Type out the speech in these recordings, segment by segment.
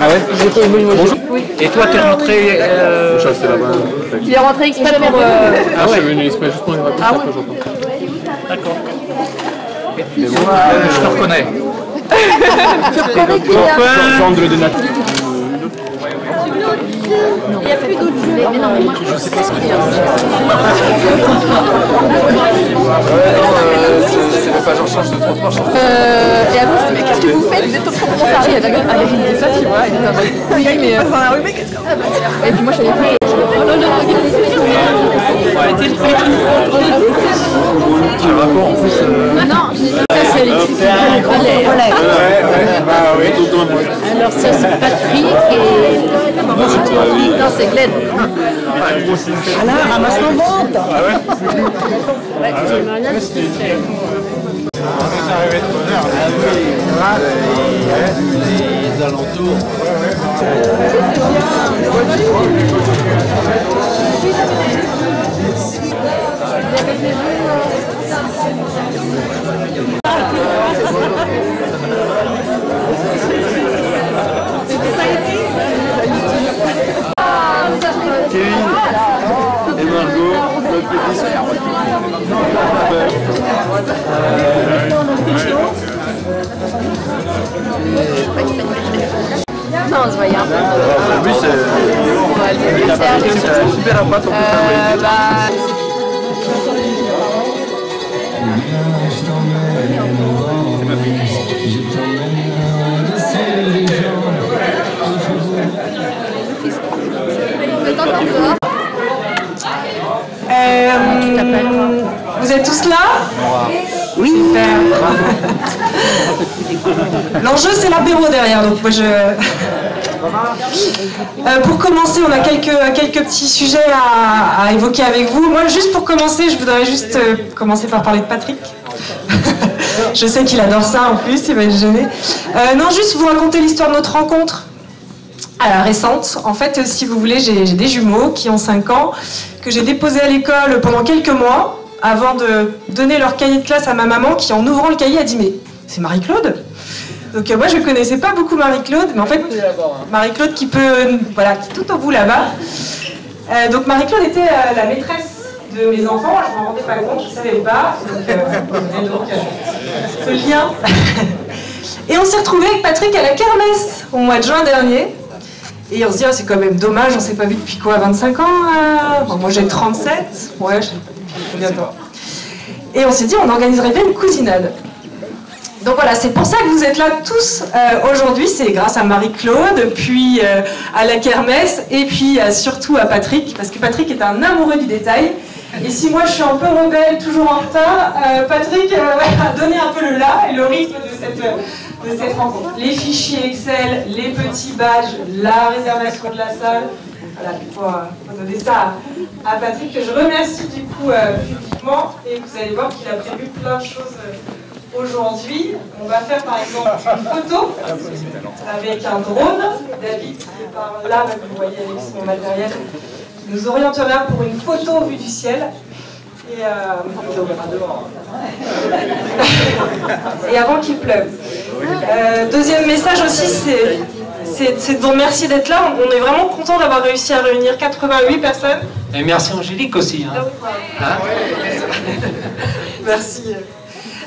Ah ouais J'ai pas eu Bonjour. Et toi, t'es rentré. Euh... Je restais là-bas. Il est rentré exprès pour. euh, Ah Je ouais suis venu exprès juste pour une réponse Ah. D'accord. Euh, je te reconnais. Gendre de nature. Il n'y a plus d'autres jeux. Mais non, mais moi je sais pas ce qu'il y a. C'est pas genre change de trottoir, change Euh, et avant, mais qu'est-ce que vous faites? Vous êtes au fond de Paris. Elle a ah, il était ça, tu vois. Elle était oui, mais. euh, qu'est-ce que Et puis moi, je savais pas. Oh rapport en plus. euh, Non, je n'ai pas ça. Voilà. Oui. Alors, ça, c'est Patrick et. Non, c'est Glenn. Ah là, ramasse ton ventre Ouais, j'aimerais bien que tu les alentours. Et Margot, notre petit Non, on se voyait un peu. Le but c'est. C'est super sympa ton Euh, bah. Euh, vous êtes tous là Oui. L'enjeu c'est l'apéro derrière, donc moi je. Euh, pour commencer, on a quelques, quelques petits sujets à, à évoquer avec vous. Moi, juste pour commencer, je voudrais juste euh, commencer par parler de Patrick. Je sais qu'il adore ça en plus, il va gêné. Non, juste vous raconter l'histoire de notre rencontre. Euh, récente. En fait, euh, si vous voulez, j'ai des jumeaux qui ont 5 ans, que j'ai déposés à l'école pendant quelques mois, avant de donner leur cahier de classe à ma maman, qui en ouvrant le cahier a dit Mais c'est Marie-Claude Donc euh, moi, je ne connaissais pas beaucoup Marie-Claude, mais en fait, Marie-Claude qui peut. Voilà, qui est tout au bout là-bas. Donc Marie-Claude était la maîtresse de mes enfants, je ne m'en rendais pas compte, je ne savais pas. Donc, euh, et donc, euh, ce lien. Et on s'est retrouvés avec Patrick à la kermesse au mois de juin dernier. Et on se dit, ah, c'est quand même dommage, on s'est pas vu depuis quoi, 25 ans euh Moi j'ai 37, ouais, je combien de temps. Et on s'est dit, on organiserait bien une cousinade. Donc voilà, c'est pour ça que vous êtes là tous euh, aujourd'hui, c'est grâce à Marie-Claude, puis à la kermesse, et puis surtout à Patrick, parce que Patrick est un amoureux du détail. Et si moi je suis un peu rebelle, toujours en retard, euh, Patrick euh, a un peu le là et le rythme de cette, de cette rencontre. Les fichiers Excel, les petits badges, la réservation de la salle. Voilà, il faut, euh, donner ça à, à Patrick, que je remercie du coup euh, publiquement. Et vous allez voir qu'il a prévu plein de choses aujourd'hui. On va faire par exemple une photo avec un drone. David, qui est par là, vous voyez avec son matériel, nous orientera pour une photo vue du ciel. Et, euh, et avant qu'il pleuve. Euh, deuxième message aussi, c'est c'est- c'est de vous remercier d'être là. On est vraiment content d'avoir réussi à réunir 88 personnes. Et merci Angélique aussi. Hein. Hein Merci.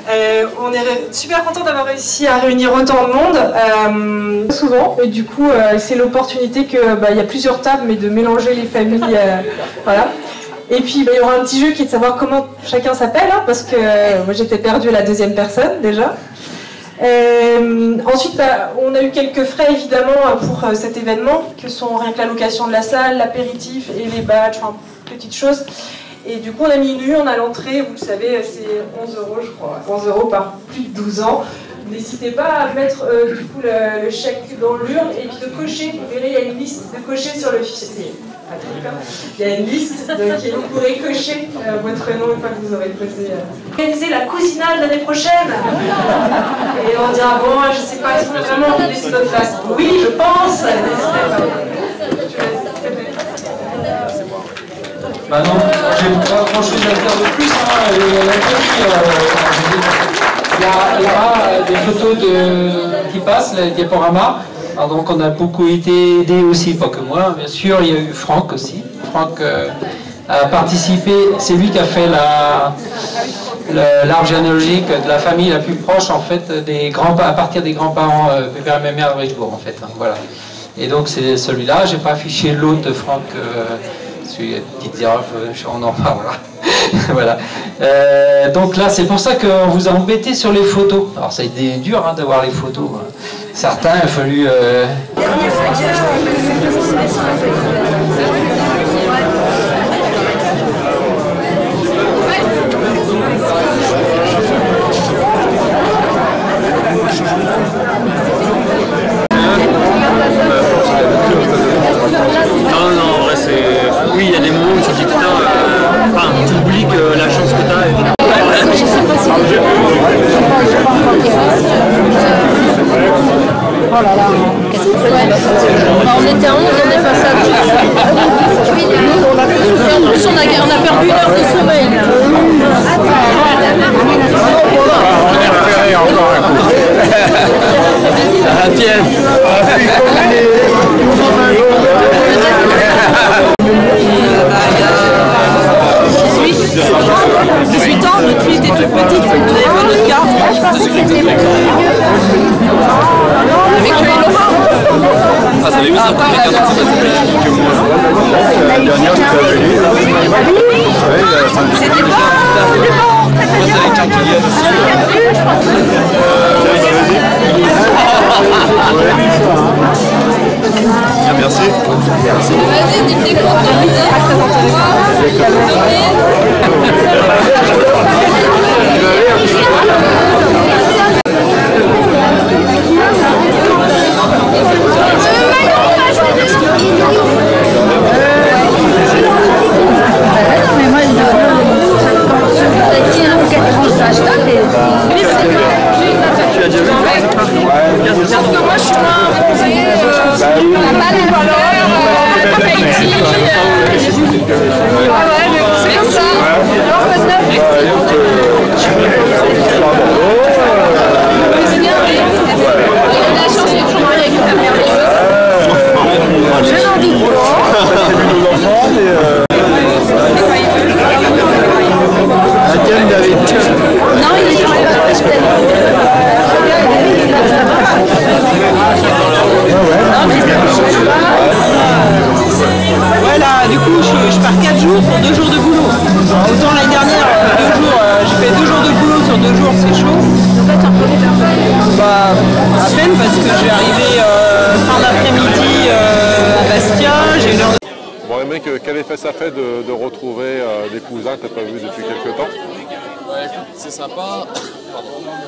Euh, on est super content d'avoir réussi à réunir autant de monde, euh, souvent. Et du coup, euh, c'est l'opportunité que bah, y a plusieurs tables, mais de mélanger les familles, voilà. Et puis, bah, il y aura un petit jeu qui est de savoir comment chacun s'appelle, hein, parce que moi j'étais perdue à la deuxième personne déjà. Ensuite, bah, on a eu quelques frais évidemment pour cet événement, que sont rien que la location de la salle, l'apéritif et les badges, enfin petites choses. Et du coup, on a mis une urne à l'entrée, vous le savez, c'est 11 euros, je crois, 11 euros par plus de 12 ans. N'hésitez pas à mettre euh, du coup le, chèque dans l'urne et puis de cocher. Vous verrez, il y a une liste de cocher sur le fichier. Hein. Il y a une liste qui vous pourrez cocher euh, votre nom une fois que vous aurez posé. Euh. La cousinade l'année prochaine. Et on dira bon, je sais pas, est-ce qu'on vraiment laisser notre place Oui, je pense. Pas. Bah non, j'ai pas grand chose à dire de plus. Hein. A euh, Il y, a, il y aura euh, des photos de, qui passent, les diaporamas. Donc on a beaucoup été aidés aussi, pas que moi, bien sûr. Il y a eu Franck aussi. Franck euh, a participé, c'est lui qui a fait la, l'arbre généalogique de la famille la plus proche en fait des grands à partir des grands-parents euh, pépère et mère de Richebourg en fait hein, voilà et donc c'est celui-là j'ai pas affiché l'autre de Franck parce y a une petite erreur euh, on en parlera voilà. Euh, donc là c'est pour ça qu'on vous a embêté sur les photos. Alors ça a été dur hein, d'avoir les photos hein. certains il a fallu euh,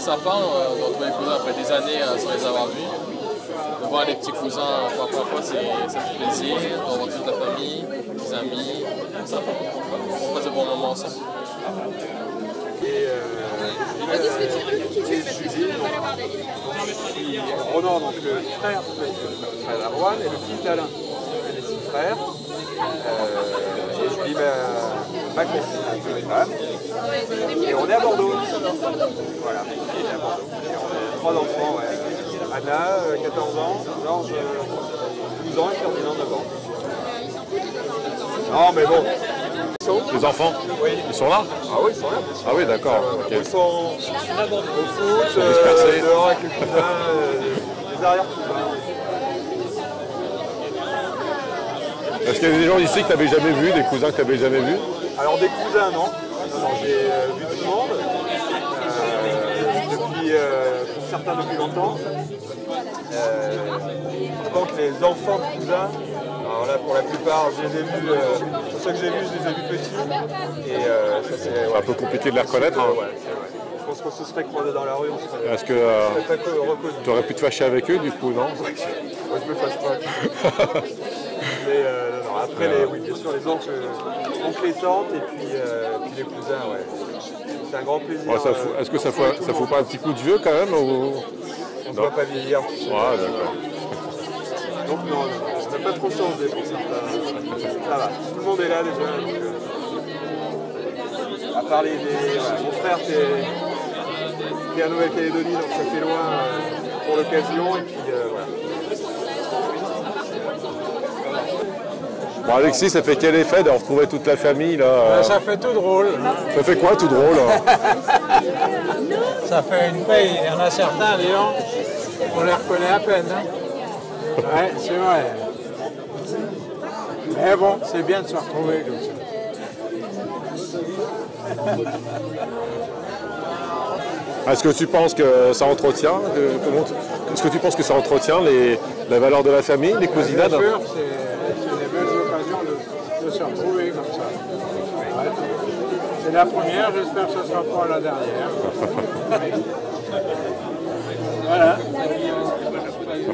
C'est sympa euh, de retrouver les cousins après des années euh, sans les avoir vus. De voir les petits cousins pour la première fois, c'est- ça fait plaisir. De revoir toute la famille, les amis, ça. On passe de bons moments ensemble. Ronan, donc le frère de frère d'Arwan et le fils d'Alain. Les six frères. Euh, et je vis Et on est à Bordeaux. Voilà, on est à Bordeaux. Et on a trois enfants. ouais. Anna, euh, 14 ans, Georges, euh, 12 ans et Ferdinand, 9 ans. Non, mais bon. Les enfants Oui. Ils sont là Ah oui, ils sont là. Ah oui, d'accord. Ils sont au foot, euh, dehors avec les cousins, euh, les. Est-ce qu'il y a des gens ici que tu n'avais jamais vus, des cousins que tu n'avais jamais vus? Alors des cousins, non. J'ai euh, vu tout le monde. Euh, depuis, euh, certains depuis longtemps. Euh, par contre, les enfants de cousins, alors là, pour la plupart, je les ai vus, euh, pour ceux que j'ai vus, je les ai vus petits. Et euh, ça, c'est un peu compliqué de les reconnaître. hein. Ouais. Je pense qu'on se serait croisés dans la rue, on serait, Est-ce que euh, tu aurais pu te fâcher avec eux du coup, non? Moi, je me fâche pas. Mais non, non, après, les, oui, bien sûr, les oncles, oncles et tantes, et puis, euh, puis les cousins, ouais. C'est un grand plaisir. Ouais, euh, Est-ce que ça retrouver fout, ça fout pas un petit coup de vieux quand même ou... On ne doit pas vieillir. d'accord. Donc non, on n'a pas trop changé pour certains. Ça va, tout le monde est là déjà. donc, euh, à part les, les- voilà, mon frère qui est, qui est à Nouvelle-Calédonie, donc ça fait loin pour l'occasion. Et puis voilà. Bon, Alexis, ça fait quel effet de retrouver toute la famille là euh, Ça fait tout drôle. Ça fait quoi tout drôle hein? Ça fait une paix. Il y en a certains, les gens, on les reconnaît à peine. hein? Ouais, c'est vrai. Mais bon, c'est bien de se retrouver comme ça. Est-ce que tu penses que ça entretient Est-ce que tu penses que ça entretient les, la valeur de la famille, les cousinades Bien sûr, c'est c'est des belles occasions de, de se retrouver comme ça. Ouais. C'est la première, j'espère que ce ne sera pas la dernière. voilà.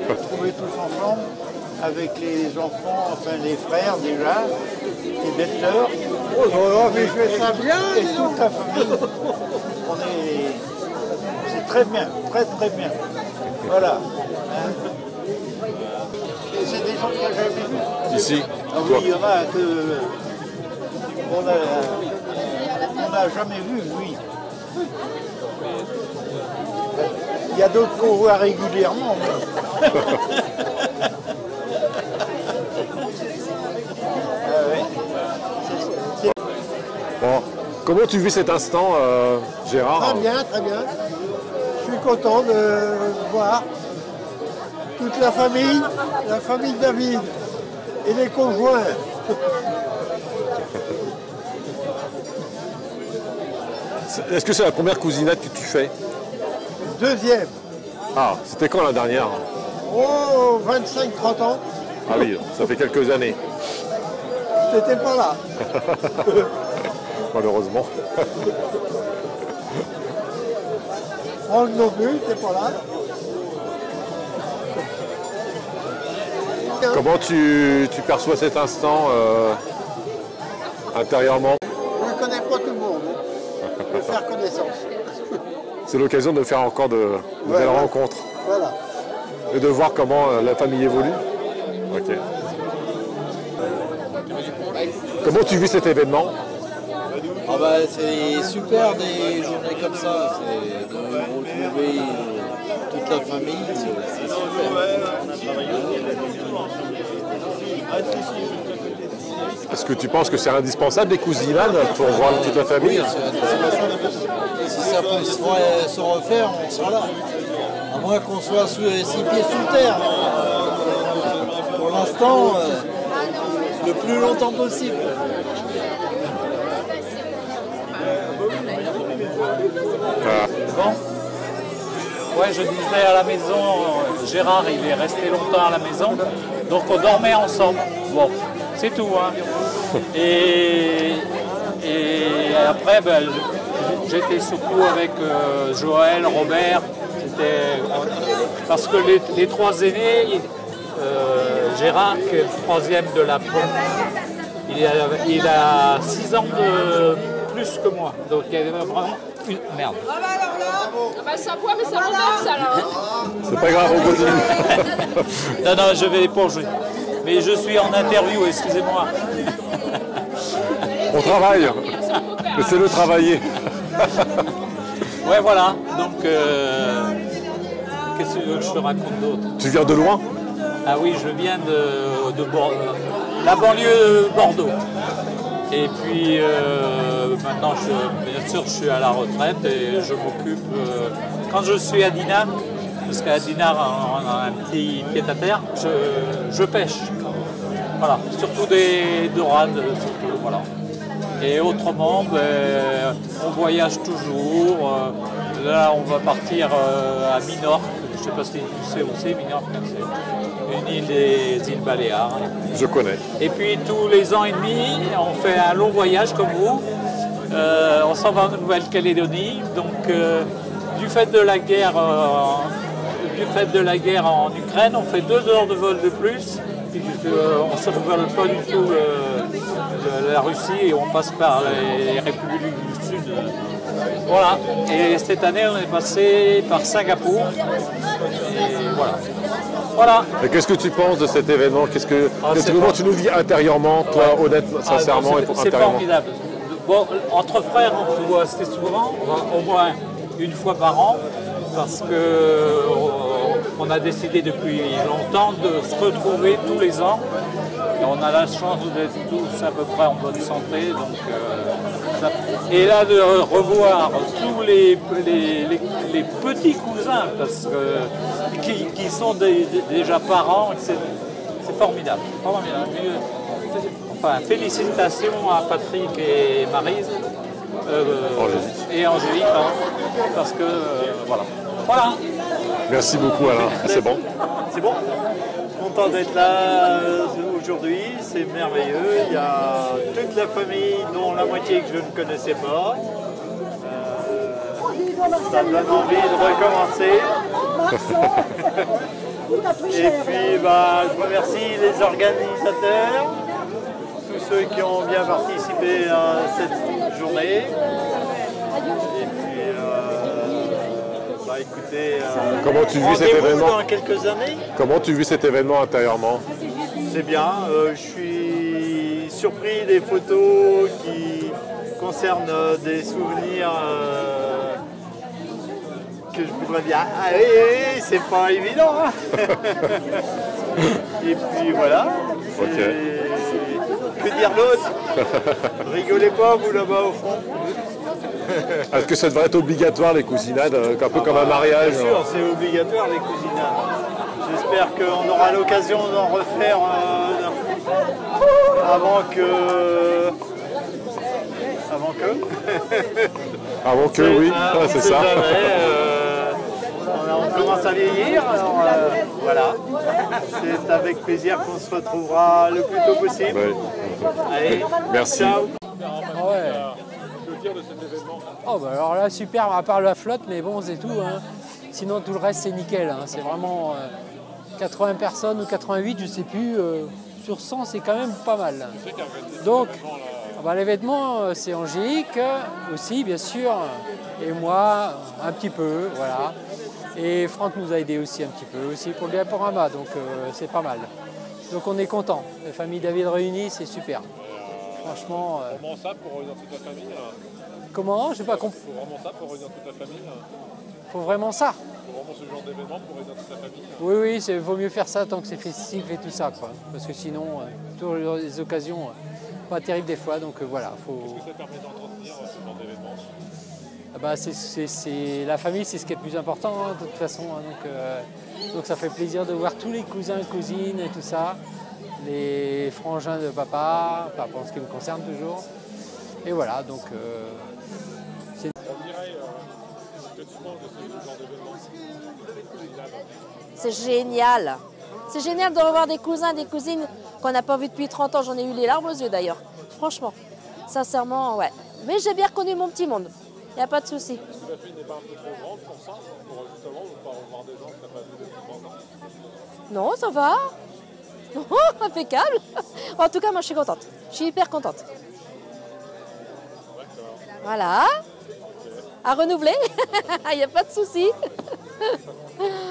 retrouver tous ensemble avec les enfants, enfin les frères déjà, les belles-sœurs. Oh, oh, mais je fais ça bien, Et toute la famille. On est. C'est très bien, très très bien. Voilà. Hein. Et c'est des gens que j'ai jamais vus. Ici Ah oui, il y en a que. On a. On n'a jamais vu, lui. Il y a d'autres qu'on voit régulièrement. mais- Bon, comment tu vis cet instant, euh, Gérard Très bien, très bien. Je suis content de voir toute la famille, la famille de David et les conjoints. Est-ce que c'est la première cousinade que tu fais Deuxième, Ah, c'était quand la dernière oh, 25-30 ans, Ah oui, ça fait quelques années, t'étais pas là. malheureusement. Franck non plus, t'es pas là. Comment tu, tu perçois cet instant euh, intérieurement? C'est l'occasion de faire encore de, de Ouais, belles ouais. rencontres Voilà. et de voir comment euh, la famille évolue. Ok. Comment tu vis cet événement? Ah bah, c'est super des journées comme ça, c'est de retrouver euh, toute la famille, c'est c'est super. Est-ce que tu penses que c'est indispensable les cousinades pour voir toute la famille Si ça peut se re- se refaire, on sera là. À moins qu'on soit sous, six pieds sous terre. Pour l'instant, euh, le plus longtemps possible. Bon. Ouais, je disais à la maison, euh, Gérard, il est resté longtemps à la maison, donc on dormait ensemble. Bon, c'est tout. Hein. Et, et après, ben, j'étais surtout avec euh, Joël, Robert. C'était- Parce que les, les trois aînés, euh, Gérard, qui est le troisième de la il a, il a six ans de plus que moi. Donc il y avait vraiment une merde. Ah bah ça boit, mais ça renverse alors. C'est pas grave, on continue. non, non, je vais éponger. Mais je suis en interview, excusez-moi. On travaille. Laissez-le travailler. Ouais, voilà. Donc, euh, qu'est-ce que tu veux que je te raconte d'autre? Tu viens de loin? Ah oui, je viens de, la banlieue de Bordeaux. Et puis euh, maintenant, je- bien sûr, je suis à la retraite et je m'occupe. euh, quand je suis à Dinard, parce qu'à Dinard, on a un petit pied à terre, je, je pêche. Voilà, surtout des dorades, surtout, voilà. Et autrement, ben, on voyage toujours. Euh, Là, on va partir euh, à Minorque. Je ne sais pas si tu sais où c'est, Minorque. C'est une île des îles Baléares. Je connais. Et puis tous les ans et demi, on fait un long voyage comme vous. Euh, on s'en va en Nouvelle-Calédonie. Donc, euh, du fait de la guerre, euh, du fait de la guerre en Ukraine, on fait deux heures de vol de plus. Puisque, euh, on ne se revole pas du tout euh, de la Russie et on passe par les républiques du Sud. Voilà. Et cette année, on est passé par Singapour. Et voilà. Voilà. Et qu'est-ce que tu penses de cet événement? Qu'est-ce que Ah, comment tu nous vis intérieurement, toi, honnêtement, Ah, non, sincèrement c'est- et pour C'est intérieurement? formidable. Bon, entre frères, on se voit assez souvent, au moins une fois par an, parce que euh, on a décidé depuis longtemps de se retrouver tous les ans. Et on a la chance d'être tous à peu près en bonne santé. Donc, euh, ça- Et là, de revoir tous les, les- les- les petits cousins parce que, qui, qui sont des- déjà parents, c'est formidable. euh, Enfin, félicitations à Patrick et Marise. euh, et Angélique, pardon, parce que euh, voilà. Voilà. Merci beaucoup Alain, c'est bon. C'est bon Content d'être là euh, aujourd'hui, c'est merveilleux. Il y a toute la famille, dont la moitié que je ne connaissais pas. Euh, ça me donne envie de recommencer. Et puis bah, je remercie les organisateurs, tous ceux qui ont bien participé à cette journée. Écoutez, euh, Comment tu vis cet événement dans quelques années Comment tu vis cet événement intérieurement c'est bien. euh, je suis surpris des photos qui concernent euh, des souvenirs euh, que je voudrais dire. Ah oui, c'est pas évident. hein. Et puis voilà. C'est- Que dire d'autre? Rigolez pas, vous là-bas au fond. Est-ce que ça devrait être obligatoire les cousinades, euh, un peu comme un mariage Bien sûr, c'est obligatoire les cousinades. J'espère qu'on aura l'occasion d'en refaire euh, avant que. Avant que. Avant que, oui, Ah, Ah, c'est sait ça. jamais, euh, on, on commence à vieillir, alors euh, voilà. C'est avec plaisir qu'on se retrouvera le plus tôt possible. Allez, Merci. ciao. Ouais. Oh bah alors là super, à part la flotte, mais bon c'est tout. hein. Sinon tout le reste c'est nickel. hein. C'est vraiment euh, 80 personnes ou 88, je sais plus. euh, sur 100 c'est quand même pas mal. Donc ah bah, l'événement euh, c'est Angélique euh, aussi bien sûr. Et moi un petit peu, voilà. Et Franck nous a aidé aussi un petit peu aussi pour le diaporama, donc euh, c'est pas mal. Donc on est content. La famille David réunie, c'est super. Franchement. euh, Comment ça pour toute la famille Comment J'ai pas compris. Faut vraiment ça pour réunir toute la famille Faut vraiment ça. Faut vraiment ce genre d'événement pour réunir toute la famille Oui, oui, il vaut mieux faire ça tant que c'est festif et tout ça, quoi. Parce que sinon, euh, toujours les occasions, euh, pas terribles des fois, donc euh, voilà, faut. Qu'est-ce que ça permet d'entretenir ce genre d'événement Ah bah, c'est, La famille, c'est ce qui est le plus important, hein, de toute façon. hein, donc, euh, donc ça fait plaisir de voir tous les cousins, cousines et tout ça, les frangins de papa, enfin, pour ce qui me concerne toujours. Et voilà, donc. euh, c'est- C'est génial. C'est génial de revoir des cousins, des cousines qu'on n'a pas vus depuis 30 ans. J'en ai eu les larmes aux yeux d'ailleurs. Franchement. Sincèrement, ouais. Mais j'ai bien reconnu mon petit monde. Il n'y a pas de souci. Est-ce que la fille n'est pas un peu trop grande pour ça Pour justement ne pas revoir des gens que tu pas vus depuis 30 ans Non, ça va. Non, impeccable. En tout cas, moi, je suis contente. Je suis hyper contente. Voilà. À renouveler. Il n'y a pas de souci.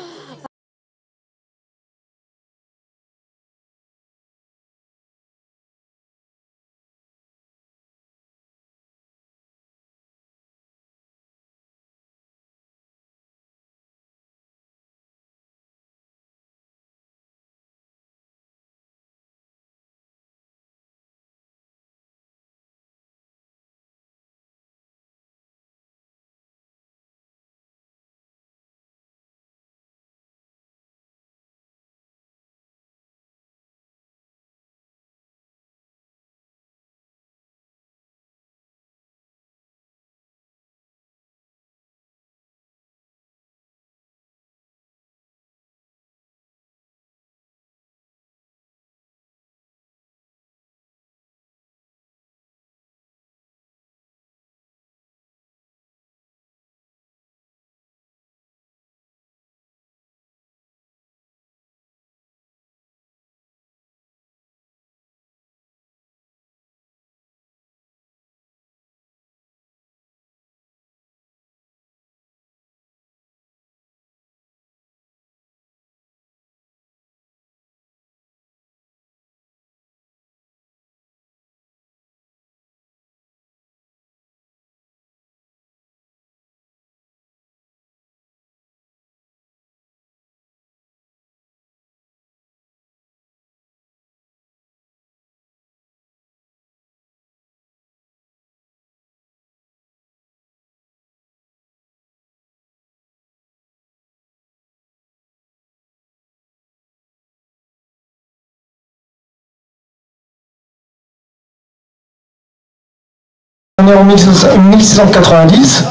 en 1690.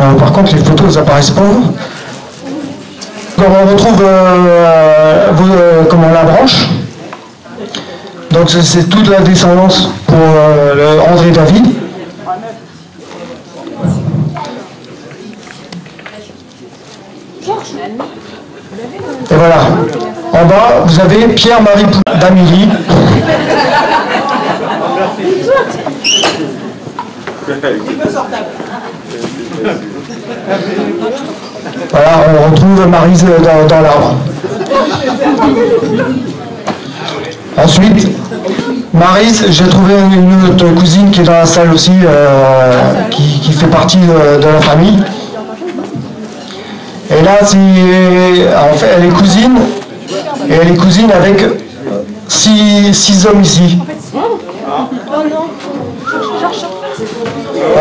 Euh, par contre, les photos apparaissent pas. Donc, on retrouve euh, vous, euh, comment, la branche. Donc c'est- toute la descendance pour euh, André David. Et voilà. En bas, vous avez Pierre-Marie d'Amélie. Voilà, on retrouve Marise dans, l'arbre. Ensuite, Marise, j'ai trouvé une autre cousine qui est dans la salle aussi, euh, qui, fait partie de, la famille. Et là, en elle est cousine, et elle est cousine avec six, six hommes ici. Ah,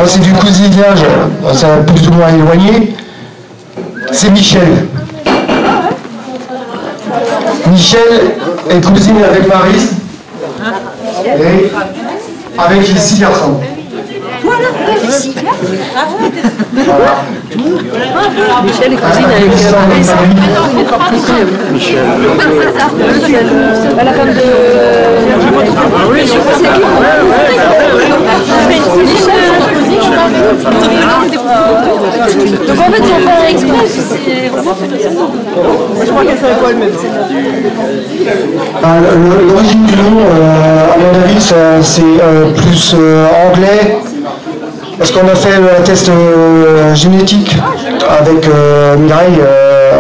c'est du cousinage, c'est plus ou moins éloigné. C'est Michel. Michel est cousine avec Marise. Et avec les six garçons. Michel est cousine avec euh. Michel. La femme de. Oui, je sais qui. Donc en fait, ont fait un Je crois qu'elle savait pas elle-même. Le- L'origine du nom, euh, à mon avis, c'est euh, plus euh, anglais. Parce qu'on a fait un test génétique avec Mireille,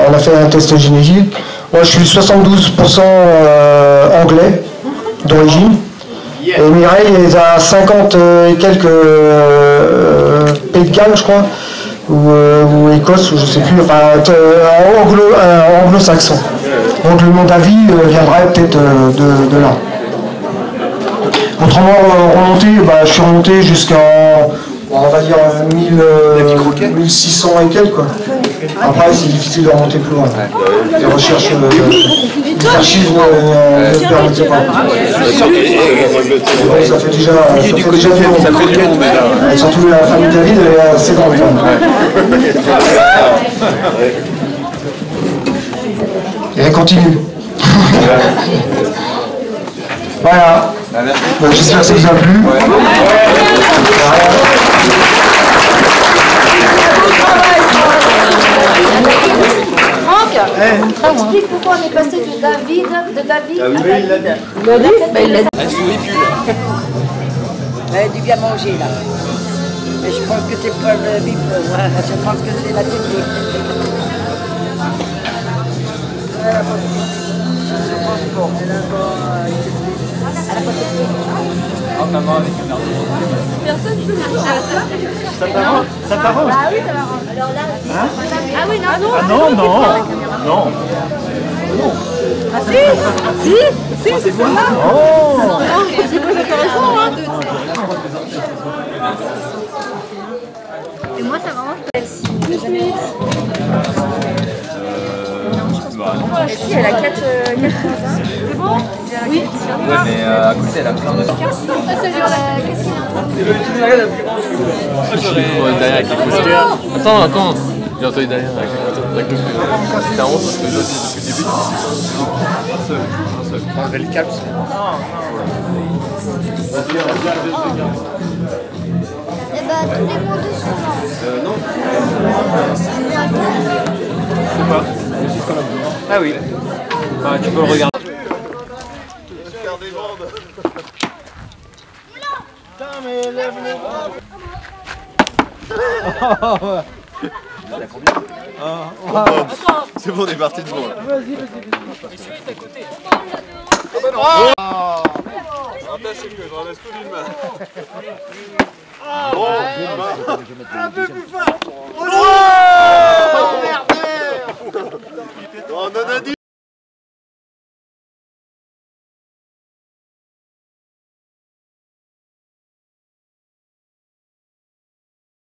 on a fait un test génétique. Moi, je suis 72% euh, anglais d'origine. Et Mireille est à 50 et quelques euh, Pays de Galles, je crois, ou, euh, ou Écosse, ou je sais plus, enfin, euh, en anglo, euh, anglo-saxon. Donc le nom d'avis euh, viendrait peut-être euh, de, de là. Autrement, euh, remonter, bah, je suis remonté jusqu'en, on va dire, euh, 1000, euh, 1600 et quelques. Quoi. Après, c'est difficile de remonter plus loin. Les recherches, euh, les archives euh, ne permettent pas. Ouais, ça fait déjà, ça fait déjà. Et surtout la famille David, elle est assez grande. Et elle continue. voilà. Bah, J'espère que ça vous a plu. Franck, explique pourquoi on est passé de David, de David à David. Il l'a dit Bah, il l'a dit. Elle a du bien manger là. Mais je pense que c'est pas le bip, je pense que c'est la télé. Oh, maman avec un Personne ne peut Ça t'arrange Ça t'arrange Ah oui, ça m'arrange. Alors là, Hein ah oui, non, Ah non, non, non. Ah si. Si. Si, c'est ça. Oh. C'est pas intéressant, hein. Et moi, ça m'arrange Elsie. Elle a 4 cousins. C'est bon Oui. Ouais, mais euh, à côté, elle a plein de trucs. Qu'est-ce qu'il a Ouais, derrière avec les. Attends, attends. J'ai entendu derrière avec, le 11 parce que là, depuis le début. Un seul. Un seul. Enlever le cap. Eh ben, tous les mots dessus. Euh, non. C'est pas. Ah oui. Ah, tu peux le regarder. Putain, mais lève les bras. C'est bon, on est parti de bon. Vas-y, vas-y, Celui est à côté. Ah que je ramasse tout d'une main. Bon, un peu plus fort. On en a dit